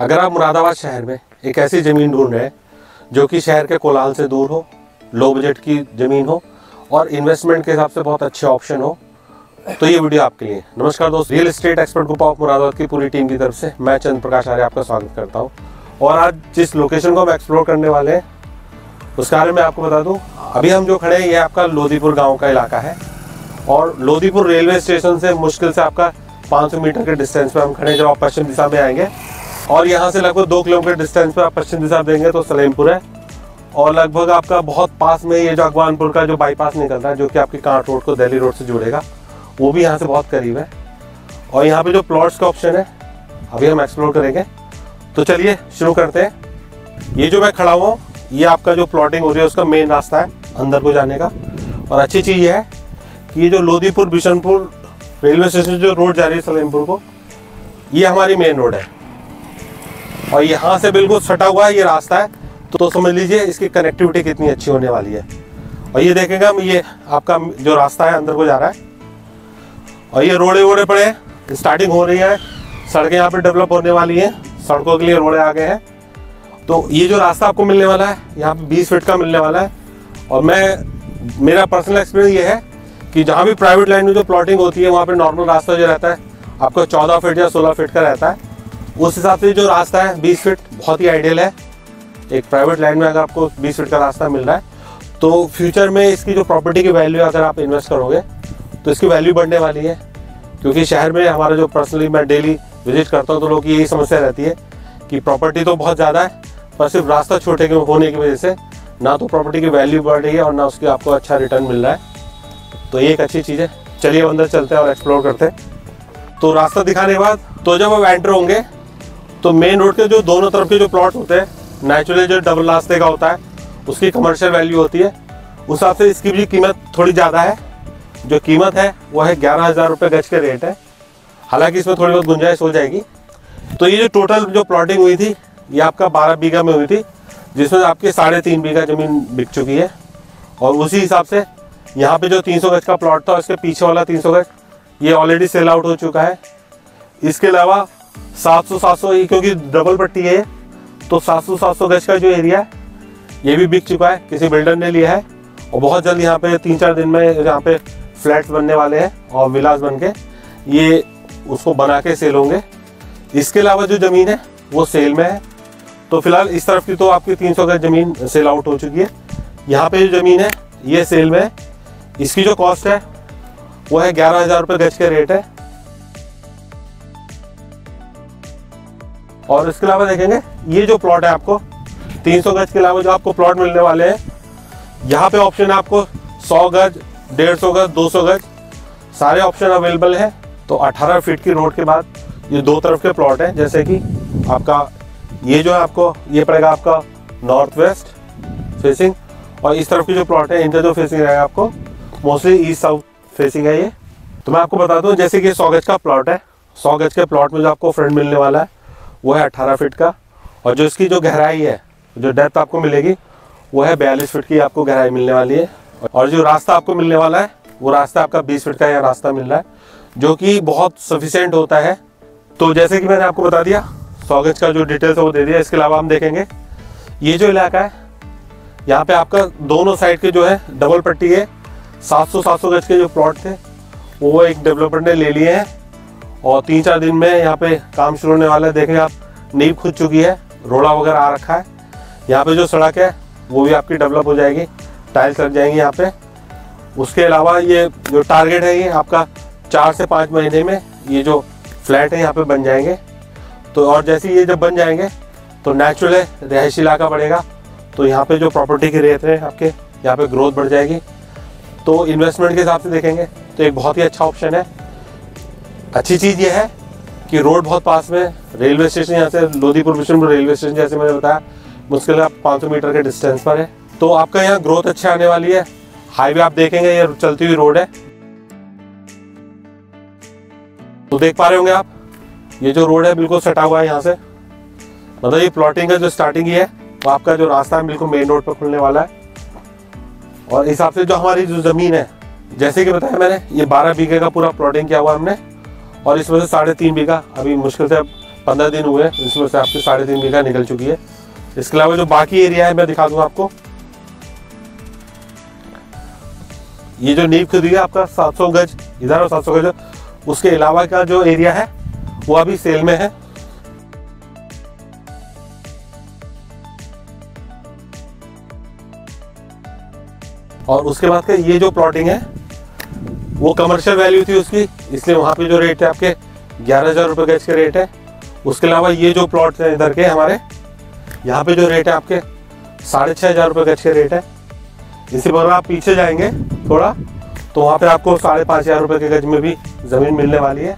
अगर आप मुरादाबाद शहर में एक ऐसी ज़मीन ढूंढ रहे हैं, जो कि शहर के कोलाहल से दूर हो लो बजट की ज़मीन हो, और इन्वेस्टमेंट के हिसाब से बहुत अच्छे ऑप्शन हो तो ये वीडियो आपके लिए नमस्कार दोस्त real estate expert group of Moradabad की पूरी टीम की तरफ़ से। मैं चंद्र प्रकाश आर्य आपका स्वागत करता हूँ। और आज जिस लोकेशन को हम एक्सप्लोर करने वाले हैं, उसके बारे में आपको बता दूँ, अभी हम जो खड़े हैं, ये आपका लोधीपुर गाँव का इलाका है। और लोधीपुर रेलवे स्टेशन से मुश्किल से आपका 500 मीटर के डिस्टेंस पर हम खड़े जब आप पश्चिम दिशा में आएँगे और यहाँ से लगभग दो किलोमीटर डिस्टेंस पे आप पश्चिम दिशा देंगे तो सलेमपुर है। और लगभग आपका बहुत पास में ये जो अगवानपुर का जो बाईपास निकल रहा है, जो कि आपकी कांट रोड को दिल्ली रोड से जोड़ेगा, वो भी यहाँ से बहुत करीब है। और यहाँ पे जो प्लॉट्स का ऑप्शन है, अभी हम एक्सप्लोर करेंगे। तो चलिए, शुरू करते हैं। ये जो मैं खड़ा हुआ ये आपका जो प्लॉटिंग हो रही है, उसका मेन रास्ता है, अंदर को जाने का। और अच्छी चीज़ ये है कि ये जो लोधीपुर बिशनपुर रेलवे स्टेशन जो रोड जा रही है सलेमपुर को, ये हमारी मेन रोड है। और यहाँ से बिल्कुल सटा हुआ है ये रास्ता है। तो, तो समझ लीजिए इसकी कनेक्टिविटी कितनी अच्छी होने वाली है। और ये देखेंगे हम ये आपका जो रास्ता है अंदर को जा रहा है। और ये रोड़े वोड़े पड़े स्टार्टिंग हो रही है। सड़कें यहाँ पे डेवलप होने वाली हैं सड़कों के लिए रोड़े आ गए हैं। तो ये जो रास्ता आपको मिलने वाला है यहाँ पे बीस फीट का मिलने वाला है। और मैं मेरा पर्सनल एक्सपीरियंस ये है कि जहाँ भी प्राइवेट लाइन में जो प्लॉटिंग होती है वहाँ पर नॉर्मल रास्ता जो रहता है आपको चौदह फीट या सोलह फीट का रहता है। उस हिसाब से जो रास्ता है, बीस फीट बहुत ही आइडियल है। एक प्राइवेट लाइन में अगर आपको बीस फीट का रास्ता मिल रहा है तो फ्यूचर में इसकी जो प्रॉपर्टी की वैल्यू अगर आप इन्वेस्ट करोगे तो इसकी वैल्यू बढ़ने वाली है। क्योंकि शहर में हमारा जो पर्सनली मैं डेली विज़िट करता हूँ तो लोग की यही समस्या रहती है कि प्रॉपर्टी तो बहुत ज़्यादा है, पर सिर्फ़ रास्ता छोटे के होने की वजह से ना तो प्रॉपर्टी की वैल्यू बढ़ रही है और ना उसकी आपको अच्छा रिटर्न मिल रहा है। तो ये एक अच्छी चीज़ है। चलिए अंदर चलते हैं और एक्सप्लोर करते हैं। तो रास्ता दिखाने के बाद तो जब आप एंटर होंगे तो मेन रोड के जो दोनों तरफ़ के जो प्लॉट होते हैं नेचुरली जो डबल रास्ते का होता है, उसकी कमर्शियल वैल्यू होती है। उस हिसाब से इसकी भी कीमत थोड़ी ज़्यादा है। जो कीमत है वो है ग्यारह हज़ार रुपये गज के रेट है। हालाँकि इसमें थोड़ी बहुत गुंजाइश हो जाएगी। तो ये जो टोटल जो प्लॉटिंग हुई थी, ये आपका बारह बीघा में हुई थी, जिसमें आपकी साढ़े तीन बीघा ज़मीन बिक चुकी है। और उसी हिसाब से यहाँ पे जो 300 गज का प्लॉट था, उसके पीछे वाला 300 गज, ये ऑलरेडी सेल आउट हो चुका है। इसके अलावा 700 700 ये क्योंकि डबल पट्टी है तो सात सौ सात सौ गज का जो एरिया है, ये भी बिक चुका है। किसी बिल्डर ने लिया है और बहुत जल्द यहाँ पे तीन चार दिन में यहाँ पे फ्लैट्स बनने वाले हैं और विलास बन के ये उसको बना के सेल होंगे। इसके अलावा जो ज़मीन है, वो सेल में है। तो फ़िलहाल इस तरफ़ की तो आपकी 300 गज ज़मीन सेल आउट हो चुकी है। यहाँ पे जो ज़मीन है, ये सेल में है। इसकी जो कॉस्ट है, वो है ग्यारह हज़ार रुपये गज के रेट है। और इसके अलावा देखेंगे, ये जो प्लॉट है आपको 300 गज के अलावा जो आपको प्लॉट मिलने वाले हैं, यहाँ पे ऑप्शन आपको 100 गज 150 गज 200 गज, सारे ऑप्शन अवेलेबल है। तो 18 फीट की रोड के बाद ये दो तरफ़ के प्लॉट हैं, जैसे कि आपका, ये जो है आपको, ये पड़ेगा आपका नॉर्थ वेस्ट फेसिंग और इस तरफ़ की जो प्लॉट है, इनका जो फेसिंग रहेगा आपको मोस्टली ईस्ट साउथ फेसिंग है ये। तो मैं आपको बता दूँ, जैसे कि सौ गज का प्लॉट है, सौ गज के प्लॉट में जो आपको फ्रंट मिलने वाला है वो है अट्ठारह फीट का। और जो इसकी जो गहराई है, जो डेप्थ आपको मिलेगी, वो है बयालीस फीट की आपको गहराई मिलने वाली है। और जो रास्ता आपको मिलने वाला है, वो रास्ता आपका बीस फीट का यह रास्ता मिल रहा है, जो कि बहुत सफिशेंट होता है। तो जैसे कि मैंने आपको बता दिया सौ गज का जो डिटेल्स है वो दे दिया। इसके अलावा हम देखेंगे, ये जो इलाका है, यहाँ पे आपका दोनों साइड के जो है डबल पट्टी है 700 700 गज के जो प्लॉट थे, वो एक डेवलपर ने ले लिए हैं। और तीन चार दिन में यहाँ पे काम शुरू होने वाला है। देखेंगे आप, नींव खुद चुकी है, रोड़ा वगैरह आ रखा है। यहाँ पे जो सड़क है, वो भी आपकी डेवलप हो जाएगी। टाइल्स लग जाएँगी यहाँ पे। उसके अलावा ये जो टारगेट है ये आपका चार से पाँच महीने में ये जो फ्लैट है यहाँ पे बन जाएँगे। तो और जैसे ये जब बन जाएँगे तो नेचुरल है, रिहायशी इलाका बढ़ेगा। तो यहाँ पे जो प्रॉपर्टी की रेट है आपके, यहाँ पे ग्रोथ बढ़ जाएगी। तो इन्वेस्टमेंट के हिसाब से देखेंगे तो एक बहुत ही अच्छा ऑप्शन है। अच्छी चीज़ ये है कि रोड बहुत पास में रेलवे स्टेशन यहाँ से लोधीपुर बिशनपुर रेलवे स्टेशन जैसे मैंने बताया, मुश्किल 500 मीटर के डिस्टेंस पर है। तो आपका यहाँ ग्रोथ अच्छी आने वाली है। हाईवे आप देखेंगे, ये चलती हुई रोड है। तो देख पा रहे होंगे आप, ये जो रोड है बिल्कुल सटा हुआ है यहाँ से। मतलब ये प्लॉटिंग का जो स्टार्टिंग ही है, वो आपका जो रास्ता है बिल्कुल मेन रोड पर खुलने वाला है। और हिसाब से जो हमारी जो ज़मीन है, जैसे कि बताया मैंने, ये बारह बीघे का पूरा प्लॉटिंग किया हुआ हमने। और इसमें से साढ़े तीन बीघा, अभी मुश्किल से पंद्रह दिन हुए इसमें से आपकी साढ़े तीन बीघा निकल चुकी है। इसके अलावा जो बाकी एरिया है, मैं दिखा दूँ आपको। ये जो नींव खुदी है, आपका 700 गज, इधर और 700 गज। उसके अलावा का जो एरिया है, वो अभी सेल में है। और उसके बाद का ये जो प्लॉटिंग है, वो कमर्शियल वैल्यू थी उसकी। इसलिए वहाँ पे जो रेट है आपके ग्यारह हज़ार रुपये गज के रेट है। उसके अलावा ये जो प्लॉट है इधर के हमारे, यहाँ पे जो रेट है आपके साढ़े छः हज़ार रुपये गज के रेट है। इसी पर आप पीछे जाएँगे थोड़ा तो वहाँ पे आपको साढ़े पाँच हज़ार रुपये के गज में भी ज़मीन मिलने वाली है।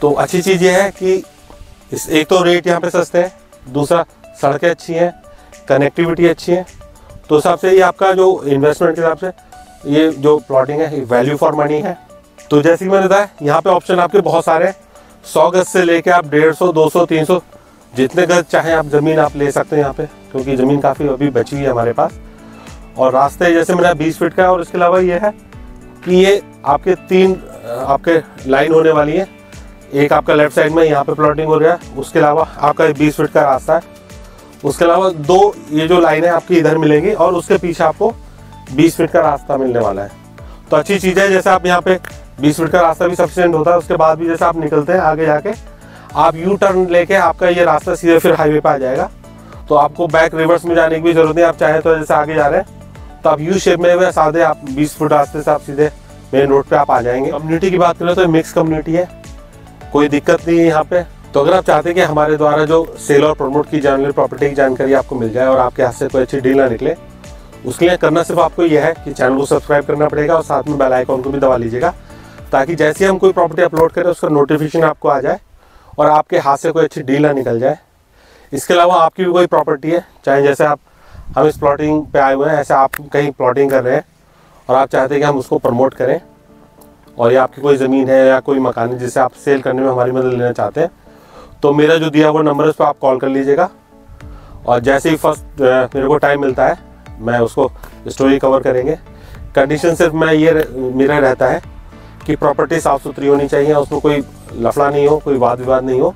तो अच्छी चीज़ ये है कि इस, एक तो रेट यहाँ पे सस्ते हैं, दूसरा सड़कें अच्छी हैं कनेक्टिविटी अच्छी है। तो हिसाब से ये आपका जो इन्वेस्टमेंट के हिसाब से ये जो प्लॉटिंग है, ये वैल्यू फॉर मनी है। तो जैसे कि मैंने बताया, यहाँ पे ऑप्शन आपके बहुत सारे हैं। सौ गज से लेके आप डेढ़ सौ, दो सौ, तीन सौ, जितने गज चाहे आप ज़मीन आप ले सकते हैं यहाँ पे, क्योंकि ज़मीन काफ़ी अभी बची हुई है हमारे पास। और रास्ते जैसे मैंने बीस फीट का है, और इसके अलावा ये है कि ये आपके तीन आपके लाइन होने वाली है। एक आपका लेफ़्ट साइड में यहाँ पे प्लॉटिंग हो गया है उसके अलावा आपका बीस फीट का रास्ता है। उसके अलावा दो ये जो लाइन है, आपकी इधर मिलेंगी, और उसके पीछे आपको बीस फीट का रास्ता मिलने वाला है। तो अच्छी चीज़ है, जैसे आप यहाँ पे बीस फीट का रास्ता भी सफिशियंट होता है, उसके बाद भी जैसे आप निकलते हैं आगे जाके, आप यू टर्न लेके आपका ये रास्ता सीधे फिर हाईवे पर आ जाएगा। तो आपको बैक रिवर्स में जाने की भी ज़रूरत नहीं, आप चाहे तो जैसे आगे जा रहे हैं तो आप यू शेप में साधे आप 20 फुट रास्ते से आप सीधे मेन रोड पे आप आ जाएँगे। कम्युनिटी की बात करें तो मिक्स कम्युनिटी है, कोई दिक्कत नहीं है यहाँ पे। तो अगर आप चाहते हैं कि हमारे द्वारा जो सेल और प्रमोट की जाने प्रॉपर्टी की जानकारी आपको मिल जाए और आपके हाथ से कोई अच्छी डील ना निकले, उसके लिए करना सिर्फ़ आपको यह है कि चैनल को सब्सक्राइब करना पड़ेगा और साथ में बेल आइकॉन को भी दबा लीजिएगा। ताकि जैसे हम कोई प्रॉपर्टी अपलोड करें, उसका नोटिफिकेशन आपको आ जाए और आपके हाथ से कोई अच्छी डील ना निकल जाए। इसके अलावा आपकी भी कोई प्रॉपर्टी है, चाहे जैसे आप, हम इस प्लॉटिंग पे आए हुए हैं, ऐसे आप कहीं प्लॉटिंग कर रहे हैं और आप चाहते हैं कि हम उसको प्रमोट करें और ये आपकी कोई ज़मीन है या कोई मकान है जिसे आप सेल करने में हमारी मदद लेना चाहते हैं तो मेरा जो दिया हुआ नंबर है, उस पर आप कॉल कर लीजिएगा। और जैसे ही फ़र्स्ट मेरे को टाइम मिलता है, मैं उसको स्टोरी कवर करेंगे। कंडीशन सिर्फ़ मैं ये मेरा रहता है कि प्रॉपर्टी साफ़ सुथरी होनी चाहिए, उसमें कोई लफड़ा नहीं हो, कोई वाद विवाद नहीं हो।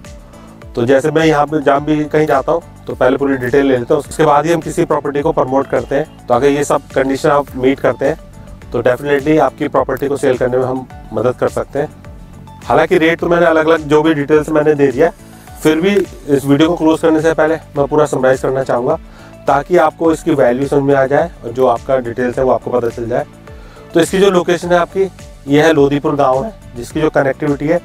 तो जैसे मैं यहाँ पे जहाँ भी कहीं जाता हूँ तो पहले पूरी डिटेल ले लेता हूँ। उसके बाद ही हम किसी प्रॉपर्टी को प्रमोट करते हैं। तो अगर ये सब कंडीशन आप मीट करते हैं तो डेफिनेटली आपकी प्रॉपर्टी को सेल करने में हम मदद कर सकते हैं। हालाँकि रेट तो मैंने अलग अलग जो भी डिटेल्स मैंने दे दिया, फिर भी इस वीडियो को क्लोज करने से पहले मैं पूरा समराइज करना चाहूँगा, ताकि आपको इसकी वैल्यू समझ में आ जाए और जो आपका डिटेल्स है वो आपको पता चल जाए। तो इसकी जो लोकेशन है आपकी, ये है लोधीपुर गाँव है, जिसकी जो कनेक्टिविटी है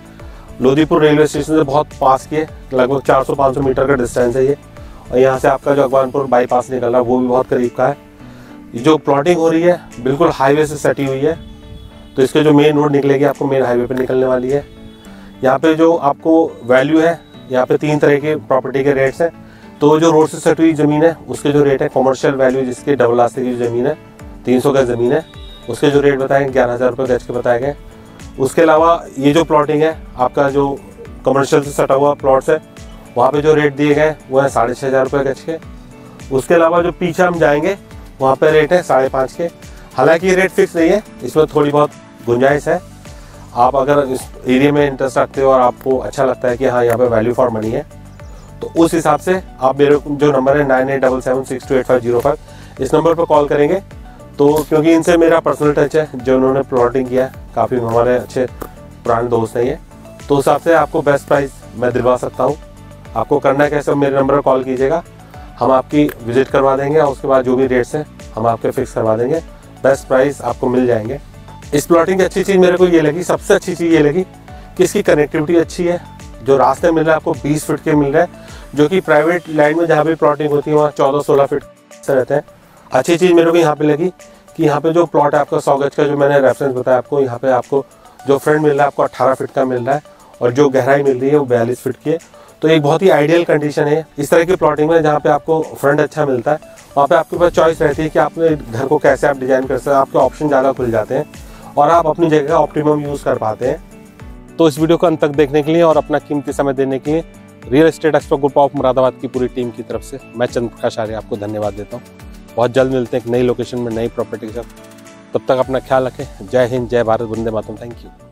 लोधीपुर रेलवे स्टेशन से बहुत पास की है, लगभग 400-500 मीटर का डिस्टेंस है ये। और यहाँ से आपका जो अकबानपुर बाईपास निकल रहा है, वो भी बहुत करीब का है। जो प्लॉटिंग हो रही है, बिल्कुल हाईवे से सटी हुई है। तो इसके जो मेन रोड निकलेगी, आपको मेन हाईवे पर निकलने वाली है। यहाँ पे जो आपको वैल्यू है, यहाँ पे तीन तरह के प्रॉपर्टी के रेट्स हैं। तो जो रोड से सटी हुई ज़मीन है, उसके जो रेट है कॉमर्शियल वैल्यू जिसके डबल रास्ते की जो ज़मीन है, तीन सौ गज ज़मीन है। उसके जो रेट बताए ग्यारह हज़ार रुपये गज के बताए गए उसके अलावा ये जो प्लॉटिंग है, आपका जो कमर्शियल से सटा हुआ प्लॉट्स है, वहाँ पे जो रेट दिए गए, वो है साढ़े छः हज़ार रुपये गज के। उसके अलावा जो पीछे हम जाएँगे, वहाँ पे रेट है साढ़े पाँच के। हालाँकि ये रेट फिक्स नहीं है, इसमें थोड़ी बहुत गुंजाइश है। आप अगर इस एरिया में इंटरेस्ट रखते हो और आपको अच्छा लगता है कि हाँ यहाँ पे वैल्यू फॉर मनी है तो उस हिसाब से आप मेरे जो नंबर है, nine eight double seven six two eight five zero five, इस नंबर पर कॉल करेंगे। तो क्योंकि इनसे मेरा पर्सनल टच है, जो उन्होंने प्लॉटिंग किया है, काफ़ी हमारे अच्छे पुराने दोस्त हैं ये। तो उस हिसाब से आपको बेस्ट प्राइस मैं दिलवा सकता हूँ। आपको करना है कैसे, मेरे नंबर पर कॉल कीजिएगा। हम आपकी विज़िट करवा देंगे और उसके बाद जो भी रेट्स हैं, हम आपके फिक्स करवा देंगे। बेस्ट प्राइस आपको मिल जाएँगे। इस प्लॉटिंग की अच्छी चीज़ मेरे को ये लगी, सबसे अच्छी चीज़ ये लगी कि इसकी कनेक्टिविटी अच्छी है। जो रास्ते मिल रहे हैं, आपको 20 फीट के मिल रहे हैं, जो कि प्राइवेट लैंड में जहाँ भी प्लॉटिंग होती है, वहाँ चौदह सोलह फीट से रहते हैं। अच्छी चीज़ मेरे को यहाँ पे लगी कि यहाँ पे जो प्लॉट है आपका सौ गज का, जो मैंने रेफरेंस बताया आपको, यहाँ पे आपको जो फ्रंट मिल रहा है, आपको अट्ठारह फीट का मिल रहा है और जो गहराई मिल रही है वो बयालीस फीट की है। तो एक बहुत ही आइडियल कंडीशन है। इस तरह की प्लॉटिंग में जहाँ पे आपको फ्रंट अच्छा मिलता है, वहाँ पे आपके पास चॉइस रहती है कि आपने घर को कैसे आप डिज़ाइन कर सकते हैं, आपके ऑप्शन ज़्यादा खुल जाते हैं और आप अपनी जगह का ऑप्टिमम यूज़ कर पाते हैं। तो इस वीडियो को अंत तक देखने के लिए और अपना कीमती समय देने के लिए real estate expo group of Moradabad की पूरी टीम की तरफ़ से मैं चंद्र प्रकाश आर्य आपको धन्यवाद देता हूँ। बहुत जल्द मिलते हैं एक नई लोकेशन में, नई प्रॉपर्टी के साथ। तब तक अपना ख्याल रखें। जय हिंद, जय भारत, वंदे मातम थैंक यू